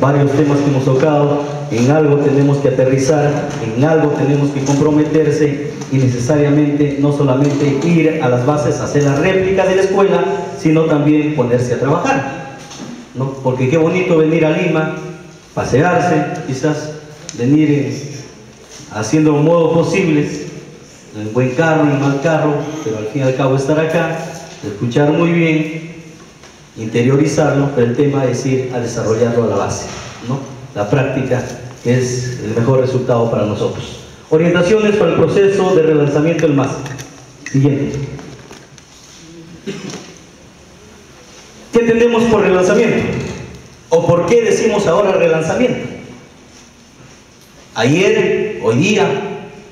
varios temas que hemos tocado, en algo tenemos que aterrizar, en algo tenemos que comprometerse y necesariamente no solamente ir a las bases a hacer la réplica de la escuela, sino también ponerse a trabajar. ¿no? Porque qué bonito venir a Lima, pasearse, quizás venir eh, haciendo modos posibles, en buen carro y mal carro, pero al fin y al cabo estar acá, escuchar muy bien, interiorizarlo, pero el tema es ir a desarrollarlo a la base, ¿no? La práctica es el mejor resultado para nosotros. Orientaciones para el proceso de relanzamiento del MAS. Siguiente. ¿Qué entendemos por relanzamiento? ¿O por qué decimos ahora relanzamiento? Ayer, hoy día,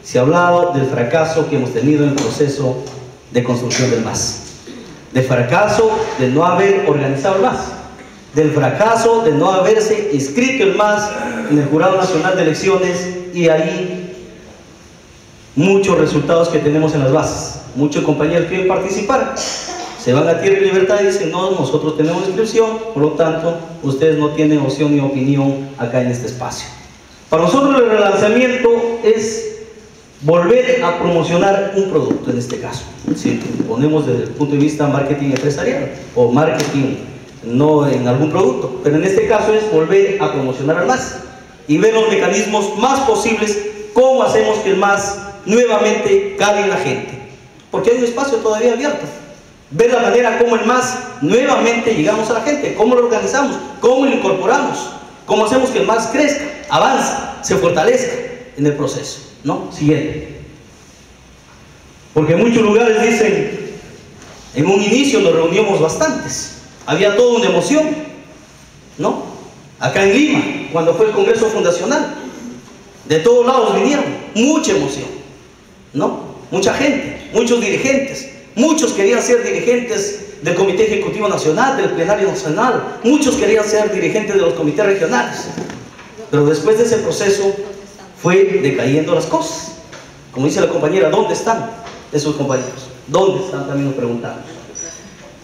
se ha hablado del fracaso que hemos tenido en el proceso de construcción del MAS. Del fracaso de no haber organizado el MAS. Del fracaso de no haberse inscrito el MAS en el Jurado Nacional de Elecciones y ahí muchos resultados que tenemos en las bases. Muchos compañeros quieren participar, se van a Tierra y Libertad y dicen, no, nosotros tenemos inscripción, por lo tanto, ustedes no tienen opción ni opinión acá en este espacio. Para nosotros el relanzamiento es volver a promocionar un producto en este caso. Si ponemos desde el punto de vista marketing empresarial o marketing no en algún producto, pero en este caso es volver a promocionar al más y ver los mecanismos más posibles, cómo hacemos que el más nuevamente cale en la gente. Porque hay un espacio todavía abierto. Ver la manera como el más nuevamente llegamos a la gente, cómo lo organizamos, cómo lo incorporamos, cómo hacemos que el más crezca, avance, se fortalezca en el proceso. ¿No? Siguiente. Porque en muchos lugares dicen, en un inicio nos reuníamos bastantes, había toda una emoción, ¿no? Acá en Lima, cuando fue el Congreso Fundacional, de todos lados vinieron, mucha emoción, ¿no? Mucha gente, muchos dirigentes, muchos querían ser dirigentes del Comité Ejecutivo Nacional, del Plenario Nacional, muchos querían ser dirigentes de los comités regionales, pero después de ese proceso fue decayendo las cosas. Como dice la compañera, ¿dónde están esos compañeros? ¿Dónde están? También nos preguntamos.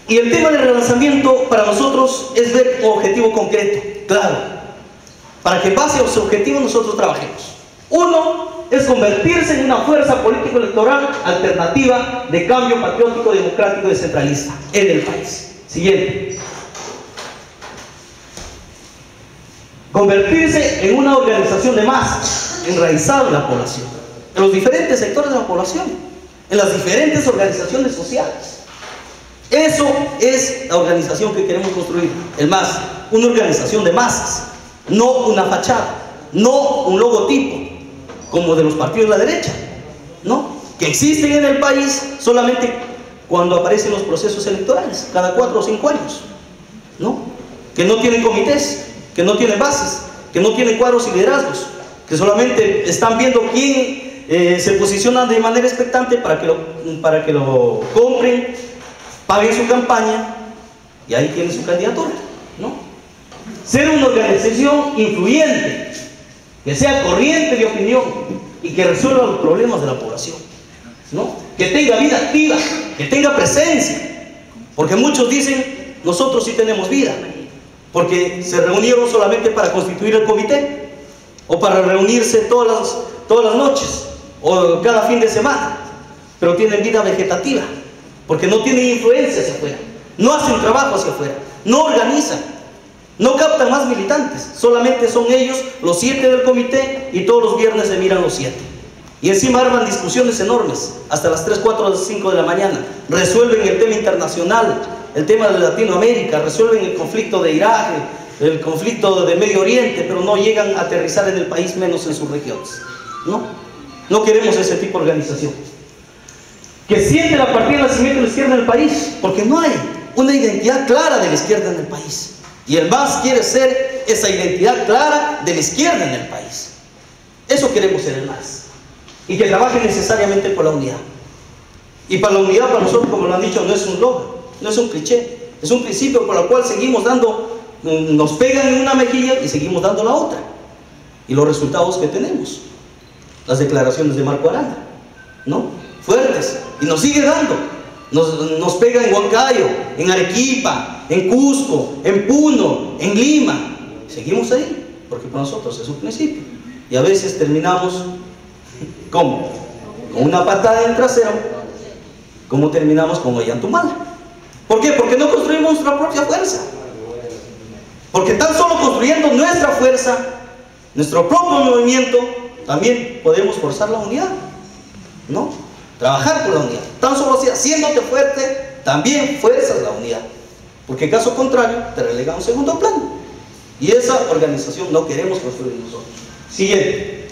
Y el tema del relanzamiento para nosotros es ver un objetivo concreto, claro. Para que base a ese objetivo nosotros trabajemos. Uno es convertirse en una fuerza político-electoral alternativa de cambio patriótico, democrático y descentralista en el país. Siguiente. Convertirse en una organización de masas, enraizada en la población, en los diferentes sectores de la población, en las diferentes organizaciones sociales. Eso es la organización que queremos construir. El MAS, una organización de masas, no una fachada, no un logotipo, como de los partidos de la derecha, ¿no? Que existen en el país solamente cuando aparecen los procesos electorales, cada cuatro o cinco años, ¿no? Que no tienen comités, que no tienen bases, que no tienen cuadros y liderazgos, que solamente están viendo quién eh, se posiciona de manera expectante para que, lo, para que lo compren, paguen su campaña y ahí tienen su candidatura, ¿no? Ser una organización influyente, que sea corriente de opinión y que resuelva los problemas de la población, ¿no? Que tenga vida activa, que tenga presencia, porque muchos dicen, nosotros sí tenemos vida, porque se reunieron solamente para constituir el comité o para reunirse todas las, todas las noches o cada fin de semana, pero tienen vida vegetativa, porque no tienen influencia hacia afuera, no hacen trabajo hacia afuera, no organizan, no captan más militantes, solamente son ellos los siete del comité y todos los viernes se miran los siete. Y encima arman discusiones enormes, hasta las 3, 4, 5 de la mañana. Resuelven el tema internacional, el tema de Latinoamérica, resuelven el conflicto de Irak, el conflicto de Medio Oriente, pero no llegan a aterrizar en el país, menos en sus regiones. ¿No? No queremos ese tipo de organización. Que siente la partida de nacimiento de la izquierda en el país, porque no hay una identidad clara de la izquierda en el país. Y el MAS quiere ser esa identidad clara de la izquierda en el país. Eso queremos ser el MAS. Y que trabaje necesariamente por la unidad. Y para la unidad, para nosotros, como lo han dicho, no es un logro, no es un cliché, es un principio por el cual seguimos dando, nos pegan en una mejilla y seguimos dando la otra. Y los resultados que tenemos, las declaraciones de Marco Arana, ¿no? Fuertes, y nos sigue dando. Nos, nos pega en Huancayo, en Arequipa, en Cusco, en Puno, en Lima. seguimos ahí, porque para nosotros es un principio. Y a veces terminamos, ¿cómo? Con una patada en el trasero, como terminamos con Ollantumala. ¿Por qué? Porque no construimos nuestra propia fuerza. Porque tan solo construyendo nuestra fuerza, nuestro propio movimiento, también podemos forzar la unidad. ¿No? Trabajar por la unidad. Tan solo así, haciéndote fuerte, también fuerzas la unidad. Porque caso contrario, te relega a un segundo plano. Y esa organización no queremos construir nosotros. Siguiente.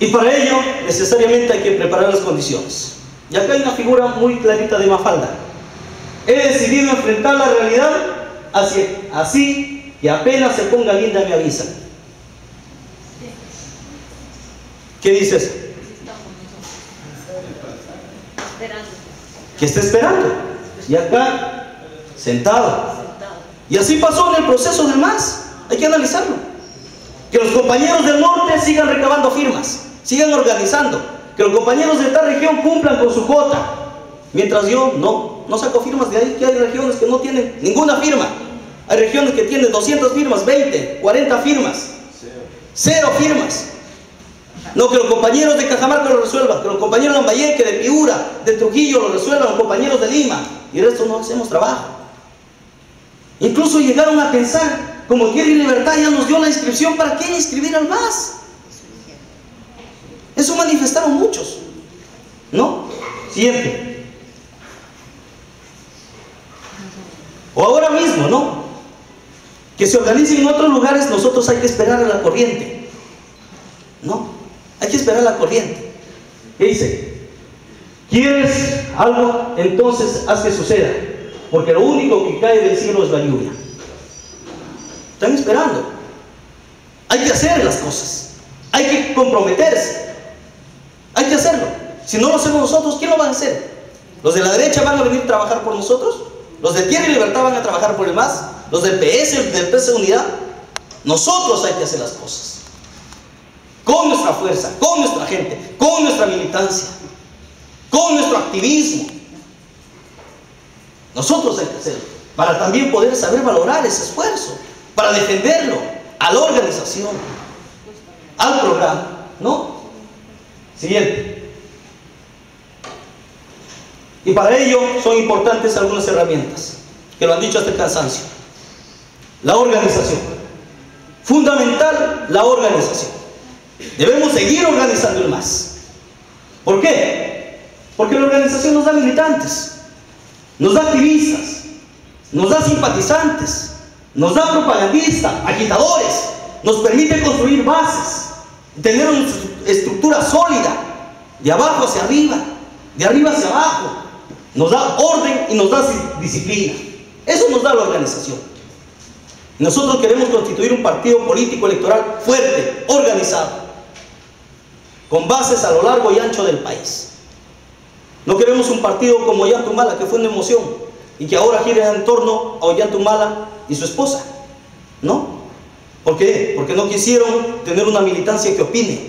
Y para ello, necesariamente hay que preparar las condiciones. Y acá hay una figura muy clarita de Mafalda. He decidido enfrentar la realidad así, así que apenas se ponga linda me avisa. ¿Qué dices? Que está esperando. Y acá, sentado. Y así pasó en el proceso del MAS. Hay que analizarlo. Que los compañeros del norte sigan recabando firmas, sigan organizando. Que los compañeros de esta región cumplan con su cuota. Mientras yo no, no saco firmas de ahí, que hay regiones que no tienen ninguna firma. Hay regiones que tienen 200 firmas, 20, 40 firmas. Cero firmas. No, que los compañeros de Cajamarca lo resuelvan, que los compañeros de Lambayeque, de Piura, de Trujillo lo resuelvan, los compañeros de Lima. Y el resto no hacemos trabajo. Incluso llegaron a pensar, como Tierra y Libertad ya nos dio la inscripción, ¿para qué inscribir al MAS? Eso manifestaron muchos. ¿No? Siguiente. O ahora mismo, ¿no? Que se organicen en otros lugares, nosotros hay que esperar a la corriente. ¿No? Hay que esperar a la corriente. ¿Qué dice? ¿Quieres algo? Entonces haz que suceda. Porque lo único que cae del cielo es la lluvia. Están esperando. Hay que hacer las cosas. Hay que comprometerse. Hay que hacerlo. Si no lo hacemos nosotros, ¿quién lo va a hacer? ¿Los de la derecha van a venir a trabajar por nosotros? Los de Tierra y Libertad van a trabajar por el MAS. Los del PS, del PS Unidad. Nosotros hay que hacer las cosas. Con nuestra fuerza, con nuestra gente, con nuestra militancia, con nuestro activismo. Nosotros hay que hacerlo. Para también poder saber valorar ese esfuerzo. Para defenderlo a la organización, al programa. ¿No? Siguiente. Y para ello son importantes algunas herramientas, que lo han dicho hasta el cansancio. La organización. Fundamental, la organización. Debemos seguir organizando el más. ¿Por qué? Porque la organización nos da militantes, nos da activistas, nos da simpatizantes, nos da propagandistas, agitadores, nos permite construir bases, tener una estructura sólida, de abajo hacia arriba, de arriba hacia abajo, nos da orden y nos da disciplina. Eso nos da la organización. Nosotros queremos constituir un partido político electoral fuerte, organizado, con bases a lo largo y ancho del país. No queremos un partido como Ollantumala, que fue una emoción, y que ahora gira en torno a Ollantumala y su esposa. ¿No? ¿Por qué? Porque no quisieron tener una militancia que opine,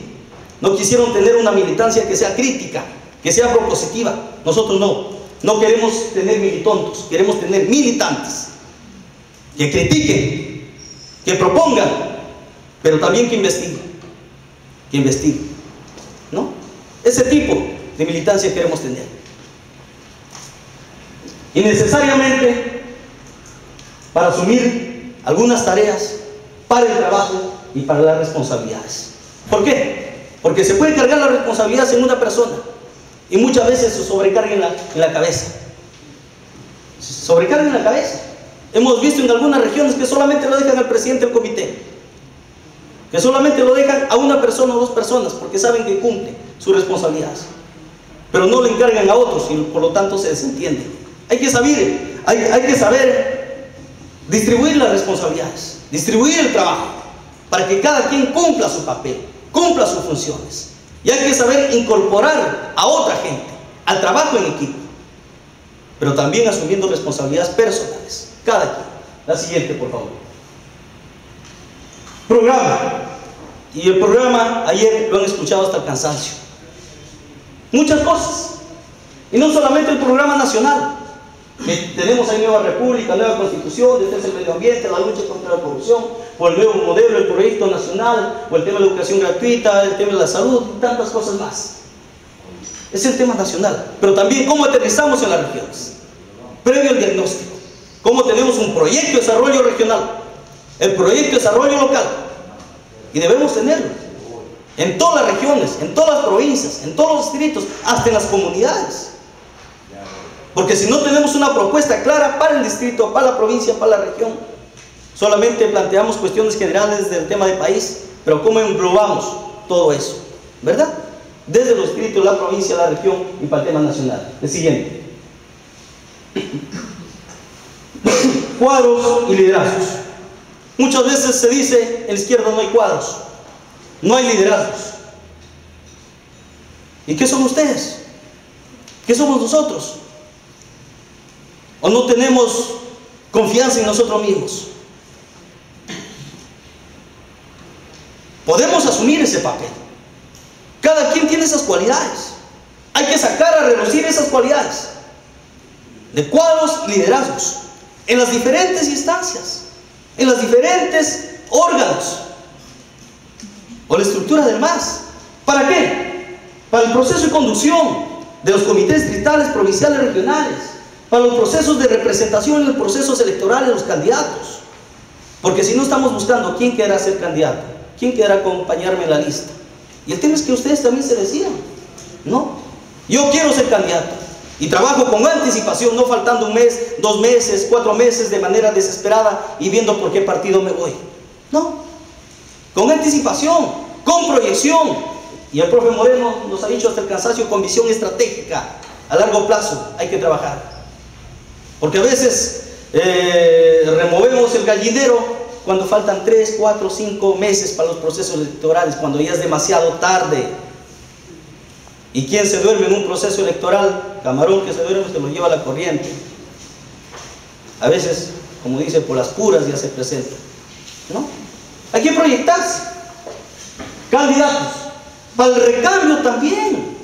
no quisieron tener una militancia que sea crítica, que sea propositiva. Nosotros no. No queremos tener militontos, queremos tener militantes que critiquen, que propongan, pero también que investiguen, que investiguen. ¿No? Ese tipo de militancia queremos tener. Y necesariamente, para asumir algunas tareas, para el trabajo y para las responsabilidades. ¿Por qué? Porque se puede cargar las responsabilidades en una persona y muchas veces se sobrecarga en la, cabeza. Se sobrecarga en la cabeza. Hemos visto en algunas regiones que solamente lo dejan al presidente del comité. Que solamente lo dejan a una persona o dos personas porque saben que cumple sus responsabilidades. Pero no le encargan a otros y por lo tanto se desentienden. Hay que saber, hay, hay que saber distribuir las responsabilidades, distribuir el trabajo para que cada quien cumpla su papel, cumpla sus funciones. Y hay que saber incorporar a otra gente al trabajo en equipo, pero también asumiendo responsabilidades personales, cada quien. La siguiente, por favor. Programa. Y el programa, ayer lo han escuchado hasta el cansancio. Muchas cosas. Y no solamente el programa nacional, Que tenemos ahí nueva república, nueva constitución, defensa del medio ambiente, la lucha contra la corrupción, o el nuevo modelo, el proyecto nacional, o el tema de la educación gratuita, el tema de la salud, y tantas cosas más. Es el tema nacional. Pero también cómo aterrizamos en las regiones. Previo al diagnóstico. Cómo tenemos un proyecto de desarrollo regional. El proyecto de desarrollo local. Y debemos tenerlo. En todas las regiones, en todas las provincias, en todos los distritos, hasta en las comunidades. Porque si no tenemos una propuesta clara para el distrito, para la provincia, para la región, solamente planteamos cuestiones generales del tema de país, pero ¿cómo englobamos todo eso? ¿Verdad? Desde los distritos, la provincia, la región y para el tema nacional. El siguiente. Cuadros y liderazgos. Muchas veces se dice, en la izquierda no hay cuadros, no hay liderazgos. ¿Y qué son ustedes? ¿Qué somos nosotros? ¿O no tenemos confianza en nosotros mismos? Podemos asumir ese papel. Cada quien tiene esas cualidades. Hay que sacar a reducir esas cualidades de cuadros liderazgos en las diferentes instancias, en los diferentes órganos o la estructura del MAS. ¿Para qué? Para el proceso de conducción de los comités distritales, provinciales, regionales, para los procesos de representación en los procesos electorales de los candidatos. Porque si no estamos buscando quién quiera ser candidato, quién quiera acompañarme en la lista. Y el tema es que ustedes también se decían, ¿no? Yo quiero ser candidato y trabajo con anticipación, no faltando un mes, dos meses, cuatro meses de manera desesperada y viendo por qué partido me voy. No, con anticipación, con proyección. Y el profe Moreno nos ha dicho hasta el cansancio con visión estratégica. A largo plazo hay que trabajar. Porque a veces eh, removemos el gallinero cuando faltan 3, 4, 5 meses para los procesos electorales, cuando ya es demasiado tarde. ¿Y quién se duerme en un proceso electoral? Camarón que se duerme se lo lleva la corriente. A veces, como dice, por las puras ya se presenta. ¿No? Hay que proyectarse. Candidatos. Para el recambio también.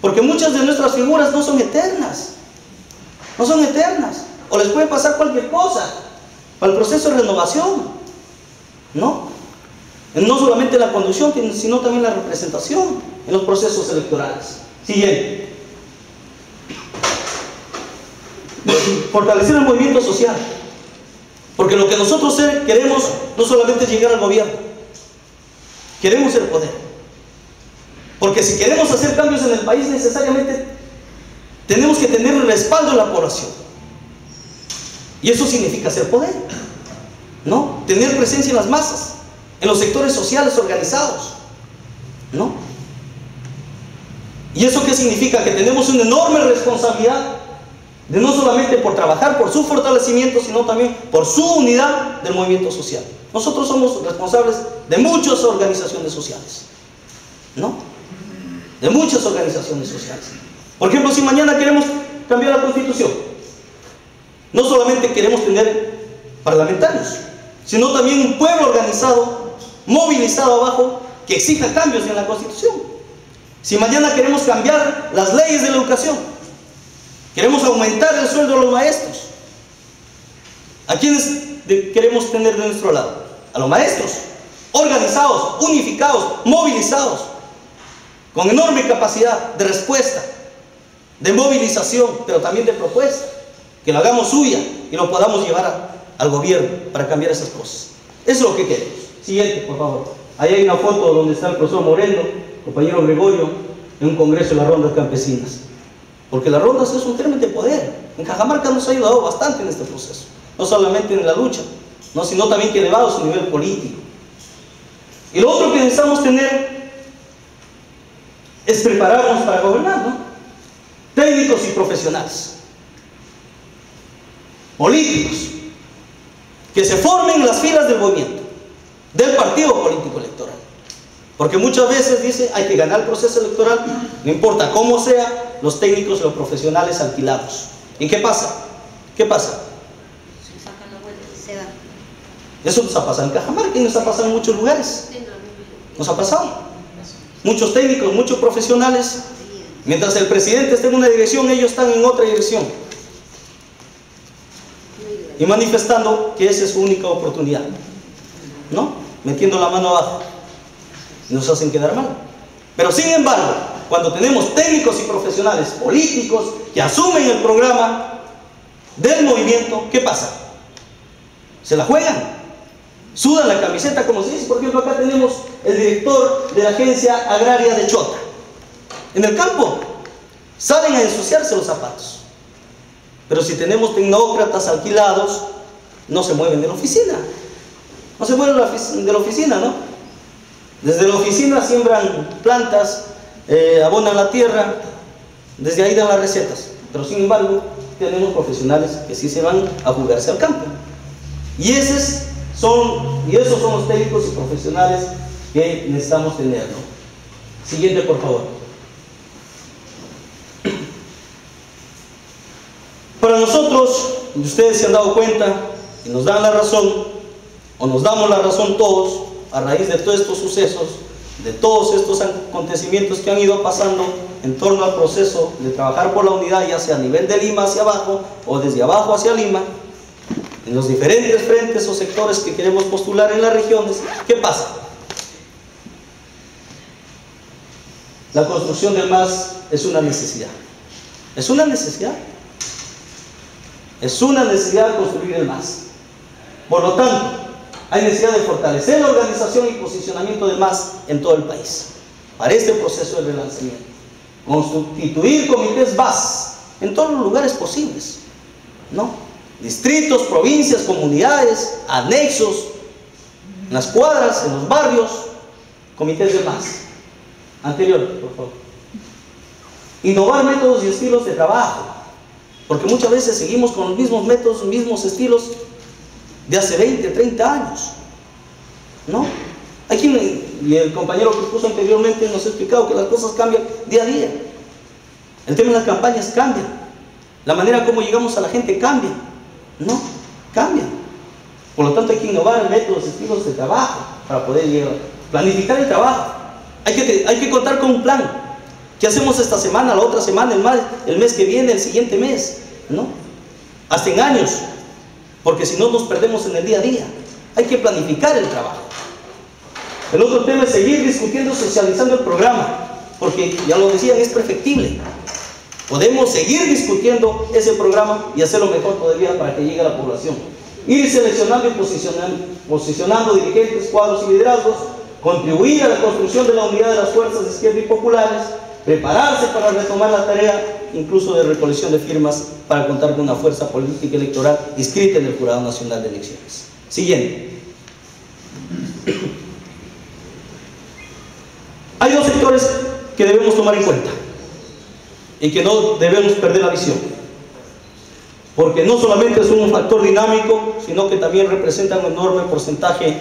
Porque muchas de nuestras figuras no son eternas no son eternas. O les puede pasar cualquier cosa para el proceso de renovación. ¿No? No solamente la conducción, sino también la representación en los procesos electorales. Siguiente. Fortalecer el movimiento social. Porque lo que nosotros queremos no solamente es llegar al gobierno, queremos el poder. Porque si queremos hacer cambios en el país, necesariamente tenemos que tener el respaldo de la población. Y eso significa ser poder. ¿No? Tener presencia en las masas, en los sectores sociales organizados. ¿No? ¿Y eso qué significa? Que tenemos una enorme responsabilidad de no solamente por trabajar por su fortalecimiento, sino también por su unidad del movimiento social. Nosotros somos responsables de muchas organizaciones sociales. ¿No? De muchas organizaciones sociales. Por ejemplo, si mañana queremos cambiar la constitución, no solamente queremos tener parlamentarios, sino también un pueblo organizado, movilizado abajo, que exija cambios en la constitución. Si mañana queremos cambiar las leyes de la educación, queremos aumentar el sueldo de los maestros, ¿a quiénes queremos tener de nuestro lado? A los maestros, organizados, unificados, movilizados, con enorme capacidad de respuesta, de movilización, pero también de propuesta, que lo hagamos suya y lo podamos llevar al gobierno para cambiar esas cosas. Eso es lo que queremos. Siguiente, por favor. Ahí hay una foto donde está el profesor Moreno, compañero Gregorio, en un congreso de las rondas campesinas. Porque las rondas es un término de poder. En Cajamarca nos ha ayudado bastante en este proceso. No solamente en la lucha, no, sino también que elevado su nivel político. Y lo otro que necesitamos tener es prepararnos para gobernar, ¿no? Técnicos y profesionales, políticos, que se formen en las filas del movimiento, del partido político electoral. Porque muchas veces dice, hay que ganar el proceso electoral, no importa cómo sea, los técnicos y los profesionales alquilados. ¿Y qué pasa? ¿Qué pasa? Eso nos ha pasado en Cajamarca y nos ha pasado en muchos lugares. Nos ha pasado. Muchos técnicos, muchos profesionales Mientras el presidente está en una dirección, ellos están en otra dirección. y manifestando que esa es su única oportunidad. ¿No? Metiendo la mano abajo. Nos hacen quedar mal. Pero sin embargo, cuando tenemos técnicos y profesionales políticos que asumen el programa del movimiento, ¿qué pasa? Se la juegan. Sudan la camiseta, como se dice. Por ejemplo, acá tenemos el director de la Agencia Agraria de Chota. En el campo, salen a ensuciarse los zapatos. Pero si tenemos tecnócratas alquilados, no se mueven de la oficina. No se mueven de la oficina, ¿no? Desde la oficina siembran plantas, eh, abonan la tierra, desde ahí dan las recetas. Pero sin embargo, tenemos profesionales que sí se van a jugarse al campo. Y, esos son, y esos son los técnicos y profesionales que necesitamos tener. Siguiente, por favor. Para nosotros, ustedes se han dado cuenta, y nos dan la razón, o nos damos la razón todos, a raíz de todos estos sucesos, de todos estos acontecimientos que han ido pasando en torno al proceso de trabajar por la unidad, ya sea a nivel de Lima hacia abajo o desde abajo hacia Lima, en los diferentes frentes o sectores que queremos postular en las regiones, ¿qué pasa? La construcción del MAS es una necesidad. Es una necesidad. Es una necesidad construir el MAS. Por lo tanto, hay necesidad de fortalecer la organización y posicionamiento del MAS en todo el país para este proceso de relanzamiento. Constituir comités BAS en todos los lugares posibles, ¿no? Distritos, provincias, comunidades, anexos, en las cuadras, en los barrios, comités de MAS. Anterior, por favor. Innovar métodos y estilos de trabajo porque muchas veces seguimos con los mismos métodos, los mismos estilos de hace 20, 30 años. ¿No? Aquí, y el compañero que puso anteriormente nos ha explicado que las cosas cambian día a día. El tema de las campañas cambia. La manera como llegamos a la gente cambia. ¿No? Cambia. Por lo tanto hay que innovar métodos, estilos de trabajo para poder llegar. Planificar el trabajo. Hay que, hay que contar con un plan. ¿Qué hacemos esta semana, la otra semana, el, mes, el mes que viene, el siguiente mes? ¿No? Hasta en años. Porque si no nos perdemos en el día a día. Hay que planificar el trabajo. El otro tema es seguir discutiendo, socializando el programa. Porque ya lo decían, es perfectible. Podemos seguir discutiendo ese programa y hacerlo mejor todavía para que llegue a la población. Ir seleccionando y posicionando, posicionando dirigentes, cuadros y liderazgos, contribuir a la construcción de la unidad de las fuerzas de izquierda y populares, prepararse para retomar la tarea incluso de recolección de firmas para contar con una fuerza política electoral inscrita en el Jurado Nacional de Elecciones. Siguiente. Hay dos sectores que debemos tomar en cuenta y que no debemos perder la visión. Porque no solamente es un factor dinámico, sino que también representa un enorme porcentaje,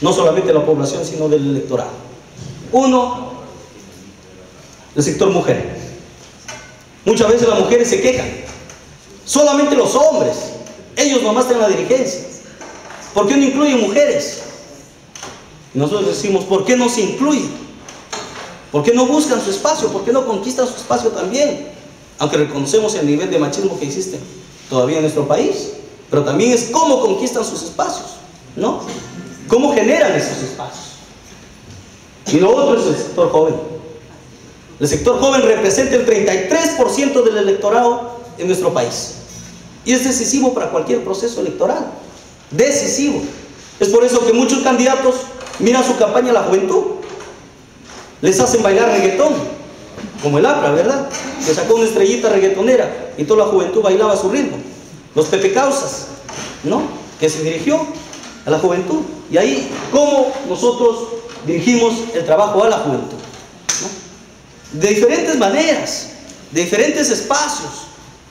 no solamente de la población, sino del electorado. Uno, el sector mujer. Muchas veces las mujeres se quejan. Solamente los hombres. Ellos nomás están en la dirigencia. ¿Por qué no incluyen mujeres? Nosotros decimos, ¿por qué no se incluyen? ¿Por qué no buscan su espacio? ¿Por qué no conquistan su espacio también? Aunque reconocemos el nivel de machismo que existe todavía en nuestro país. Pero también es cómo conquistan sus espacios, ¿no? ¿Cómo generan esos espacios? Y lo otro es el sector joven. El sector joven representa el 33% del electorado en nuestro país. Y es decisivo para cualquier proceso electoral. Decisivo. Es por eso que muchos candidatos miran su campaña a la juventud. Les hacen bailar reggaetón, como el APRA, ¿verdad? Le sacó una estrellita reggaetonera y toda la juventud bailaba a su ritmo. Los Pepe Causas, ¿no? Que se dirigió a la juventud. Y ahí, ¿cómo nosotros dirigimos el trabajo a la juventud? De diferentes maneras, de diferentes espacios,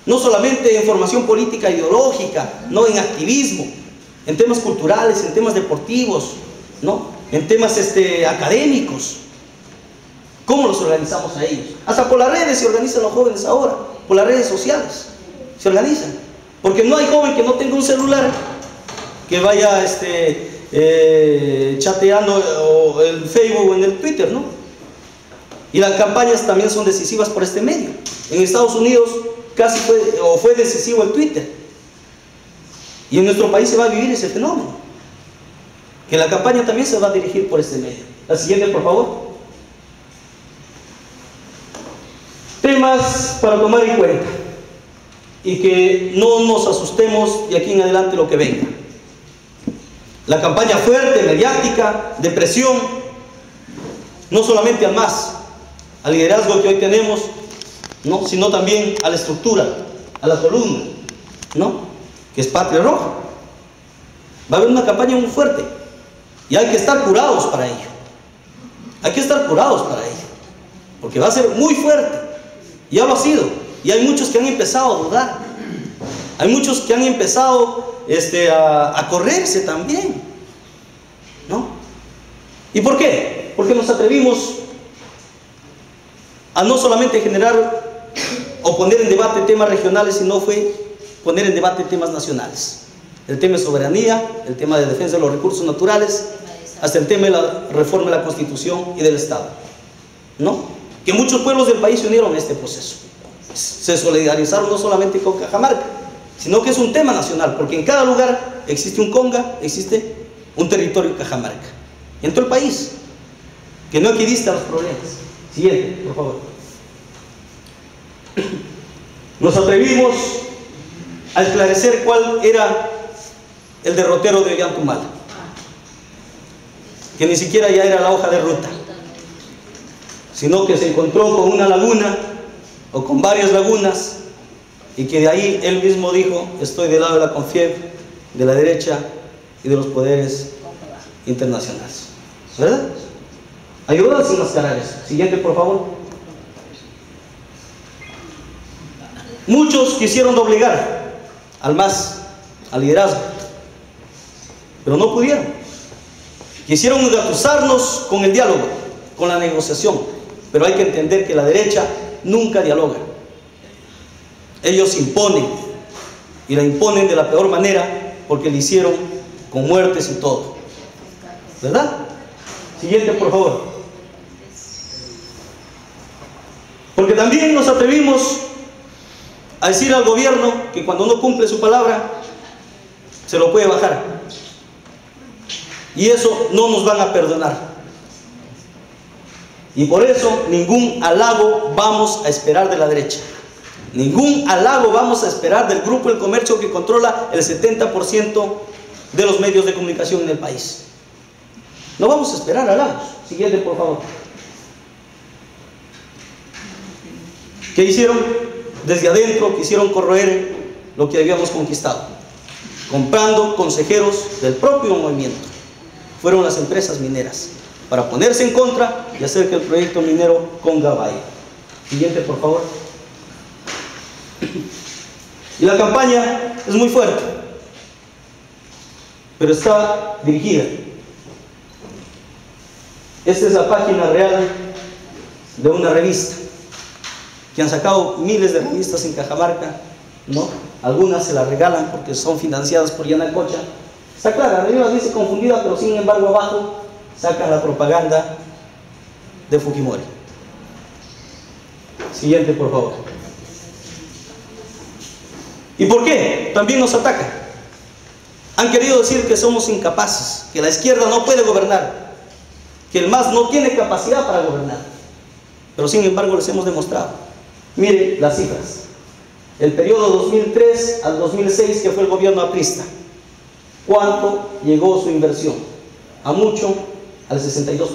no solamente en formación política ideológica, no en activismo, en temas culturales, en temas deportivos, ¿no? en temas este, académicos. ¿Cómo los organizamos a ellos? Hasta por las redes se organizan los jóvenes ahora, por las redes sociales, se organizan. Porque no hay joven que no tenga un celular que vaya este, eh, chateando o en Facebook o en el Twitter, ¿no? Y las campañas también son decisivas por este medio. En Estados Unidos casi fue, o fue decisivo el Twitter. Y en nuestro país se va a vivir ese fenómeno. Que la campaña también se va a dirigir por este medio. La siguiente, por favor. Temas para tomar en cuenta y que no nos asustemos de aquí en adelante lo que venga. La campaña fuerte, mediática, de presión, no solamente al MAS, al liderazgo que hoy tenemos, ¿no? sino también a la estructura, a la columna, ¿no? que es Patria Roja. Va a haber una campaña muy fuerte y hay que estar curados para ello. Hay que estar curados para ello, porque va a ser muy fuerte. Ya lo ha sido. Y hay muchos que han empezado a dudar. Hay muchos que han empezado este, a, a correrse también. ¿No? ¿Y por qué? Porque nos atrevimos a no solamente generar o poner en debate temas regionales, sino fue poner en debate temas nacionales. El tema de soberanía, el tema de defensa de los recursos naturales, hasta el tema de la reforma de la Constitución y del Estado. ¿No? Que muchos pueblos del país se unieron a este proceso. Se solidarizaron no solamente con Cajamarca, sino que es un tema nacional, porque en cada lugar existe un Conga, existe un territorio Cajamarca. En todo el país, que no equidista los problemas. Siguiente, por favor. Nos atrevimos a esclarecer cuál era el derrotero de Ollantumal, que ni siquiera ya era la hoja de ruta, sino que se encontró con una laguna o con varias lagunas y que de ahí él mismo dijo, estoy del lado de la CONFIEP, de la derecha y de los poderes internacionales. ¿Verdad? Ayuda a desenmascarar eso. Siguiente, por favor. Muchos quisieron doblegar al más, al liderazgo, pero no pudieron. Quisieron engatusarnos con el diálogo, con la negociación, pero hay que entender que la derecha nunca dialoga. Ellos imponen, y la imponen de la peor manera porque le hicieron con muertes y todo. ¿Verdad? Siguiente, por favor. También nos atrevimos a decir al gobierno que cuando no cumple su palabra, se lo puede bajar. Y eso no nos van a perdonar. Y por eso ningún halago vamos a esperar de la derecha. Ningún halago vamos a esperar del grupo del comercio que controla el 70% de los medios de comunicación en el país. No vamos a esperar halagos. Siguiente, por favor. ¿Qué hicieron? Desde adentro quisieron corroer lo que habíamos conquistado, comprando consejeros del propio movimiento. Fueron las empresas mineras para ponerse en contra y hacer que el proyecto minero Conga vaya. Siguiente, por favor. Y la campaña es muy fuerte, pero está dirigida. Esta es la página real de una revista que han sacado miles de revistas en Cajamarca, ¿no? Algunas se las regalan porque son financiadas por Yanacocha. Está clara, arriba dice confundida, pero sin embargo abajo sacan la propaganda de Fujimori. Siguiente, por favor. ¿Y por qué? También nos atacan. Han querido decir que somos incapaces, que la izquierda no puede gobernar, que el MAS no tiene capacidad para gobernar. Pero sin embargo les hemos demostrado. Miren las cifras. El periodo 2003 al 2006, que fue el gobierno aprista, ¿cuánto llegó su inversión? A mucho, al 62%.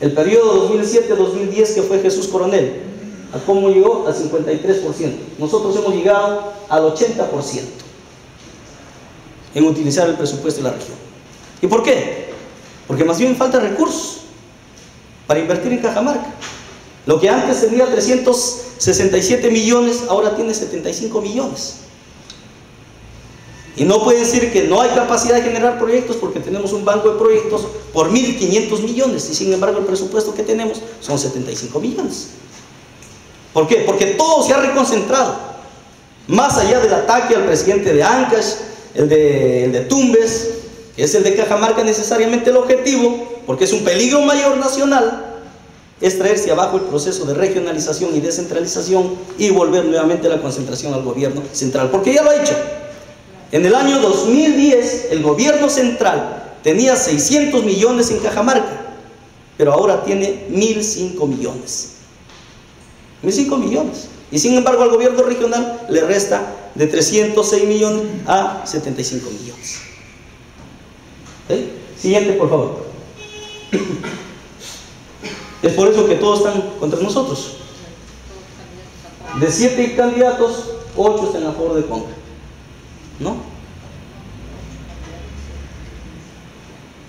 El periodo 2007-2010, que fue Jesús Coronel, ¿a cómo llegó? Al 53%. Nosotros hemos llegado al 80% en utilizar el presupuesto de la región. ¿Y por qué? Porque más bien falta recursos para invertir en Cajamarca. Lo que antes tenía 367 millones, ahora tiene 75 millones. Y no puede decir que no hay capacidad de generar proyectos porque tenemos un banco de proyectos por 1.500 millones y sin embargo el presupuesto que tenemos son 75 millones. ¿Por qué? Porque todo se ha reconcentrado. Más allá del ataque al presidente de Ancash, el de, el de Tumbes, que es el de Cajamarca necesariamente el objetivo, porque es un peligro mayor nacional, es traerse abajo el proceso de regionalización y descentralización y volver nuevamente la concentración al gobierno central, porque ya lo ha hecho. En el año 2010 el gobierno central tenía 600 millones en Cajamarca, pero ahora tiene 1.005 millones. 1.005 millones. Y sin embargo al gobierno regional le resta de 306 millones a 75 millones. Siguiente, por favor. Es por eso que todos están contra nosotros. De siete candidatos, ocho están a favor de Conga. ¿No?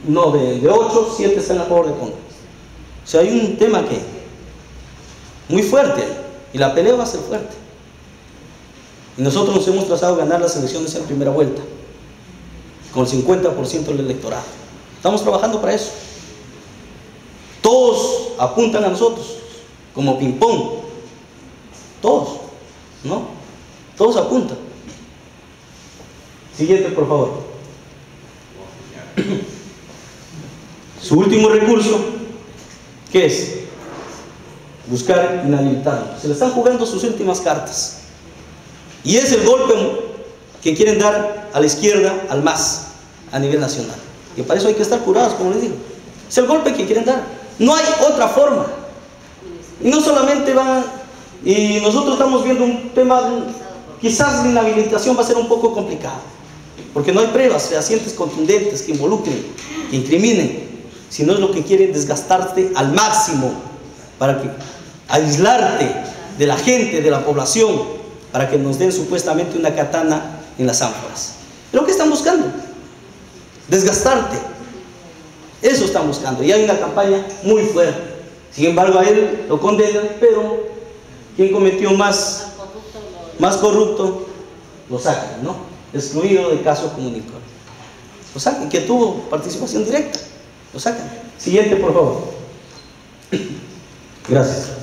No, de, ocho, siete están a favor de Conga. O sea, hay un tema que muy fuerte y la pelea va a ser fuerte. Y nosotros nos hemos trazado a ganar las elecciones en primera vuelta, con el 50% del electorado. Estamos trabajando para eso. Todos apuntan a nosotros, como ping-pong. Todos, ¿no? Todos apuntan. Siguiente, por favor. Su último recurso, ¿qué es? Buscar inhabilitarlo. Se le están jugando sus últimas cartas. Y es el golpe que quieren dar a la izquierda, al MAS, a nivel nacional. Y para eso hay que estar curados, como les digo. Es el golpe que quieren dar. No hay otra forma. Y no solamente van, y nosotros estamos viendo un tema, quizás la inhabilitación va a ser un poco complicado, porque no hay pruebas fehacientes contundentes que involucren, que incriminen, sino es lo que quieren desgastarte al máximo para que aislarte de la gente, de la población, para que nos den supuestamente una katana en las ánforas. lo que están buscando, desgastarte. Eso están buscando. Y hay una campaña muy fuerte. Sin embargo, a él lo condenan, pero quien cometió más, más corrupto, lo sacan, ¿no? Excluido del caso comunicado. Lo sacan, que tuvo participación directa. Lo sacan. Siguiente, por favor. Gracias.